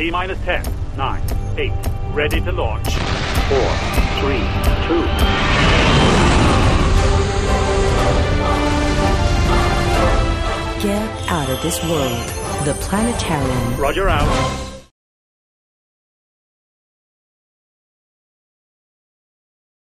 T minus 10, 9, 8. Ready to launch. 4, 3, 2. Get out of this world. The planetarium. Roger out.